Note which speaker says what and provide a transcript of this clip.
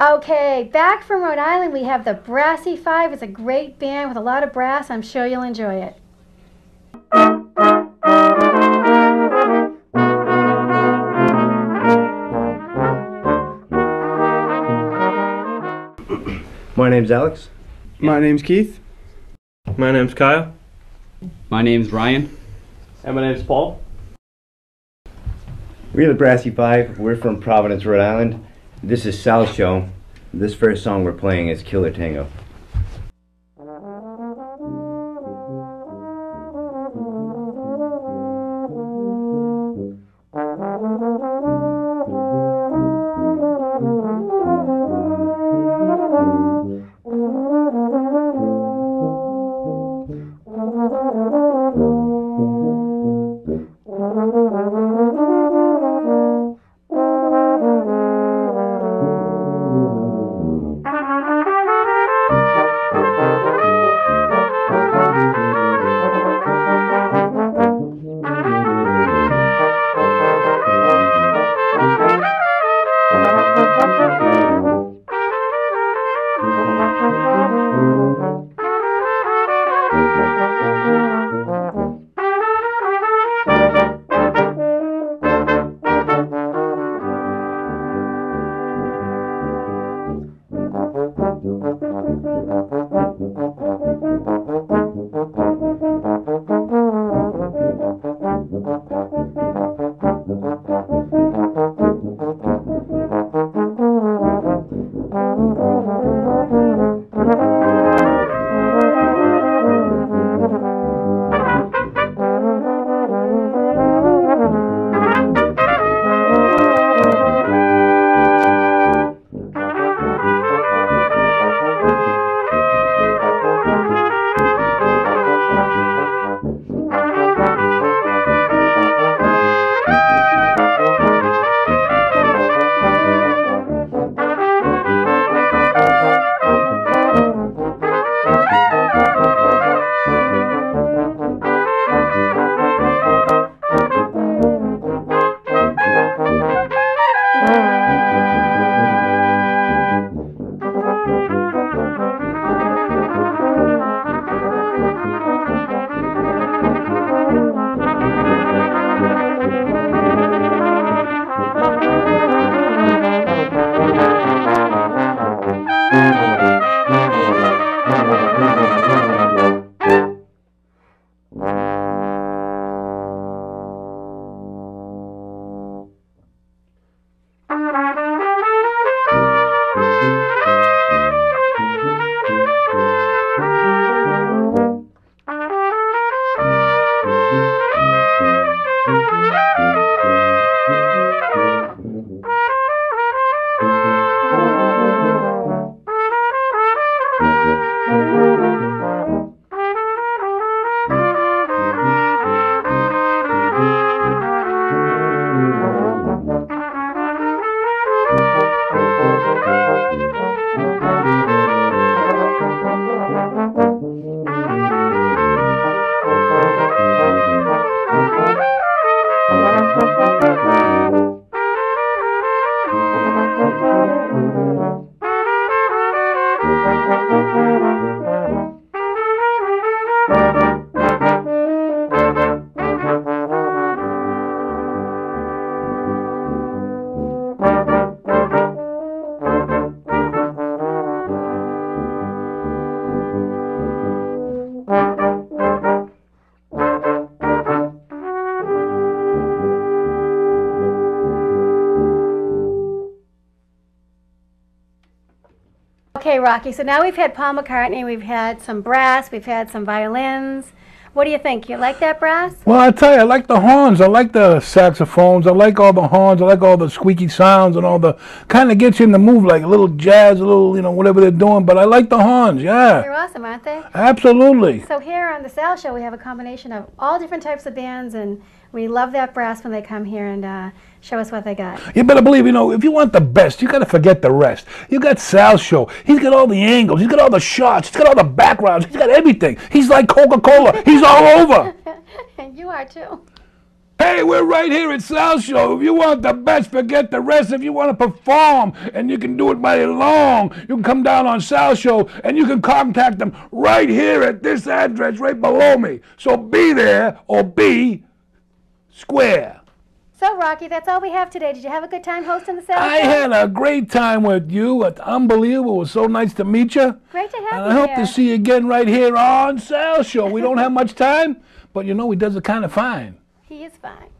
Speaker 1: Okay, back from Rhode Island, we have the Brassy Five. It's a great band with a lot of brass. I'm sure you'll enjoy it.
Speaker 2: My name's Alex.
Speaker 3: My name's Keith.
Speaker 4: My name's Kyle.
Speaker 5: My name's Ryan.
Speaker 4: And my name's Paul.
Speaker 2: We're the Brassy Five. We're from Providence, Rhode Island. This is Sal's show. This first song we're playing is Killer Tango.
Speaker 1: Okay, Rocky, so now we've had Paul McCartney, we've had some brass, we've had some violins. What do you think? You like that brass?
Speaker 3: Well, I tell you, I like the horns. I like the saxophones. I like all the horns. I like all the squeaky sounds and all the kind of gets you in the move, like a little jazz, a little, you know, whatever they're doing. But I like the horns. Yeah,
Speaker 1: They're awesome, aren't they?
Speaker 3: absolutely.
Speaker 1: So here on the Sal Show, we have a combination of all different types of bands, and we love that brass when they come here and uh, show us what they got.
Speaker 3: You better believe, you know, if you want the best, you got to forget the rest. You got Sal's show. He's got all the angles. He's got all the shots. He's got all the backgrounds. He's got everything. He's like Coca-Cola. He's all over.
Speaker 1: and you are too.
Speaker 3: Hey, we're right here at Sal's Show. If you want the best, forget the rest. If you want to perform and you can do it by long, you can come down on Sal's Show and you can contact them right here at this address right below me. So be there or be square.
Speaker 1: So, Rocky, that's all we have today. Did you have a good time hosting the Sal
Speaker 3: I had a great time with you. It's unbelievable. It was so nice to meet you.
Speaker 1: Great to have
Speaker 3: And
Speaker 1: you
Speaker 3: I hope
Speaker 1: here.
Speaker 3: to see you again right here on Sal Show. We don't have much time, but you know, he does it kind of fine.
Speaker 1: He is fine.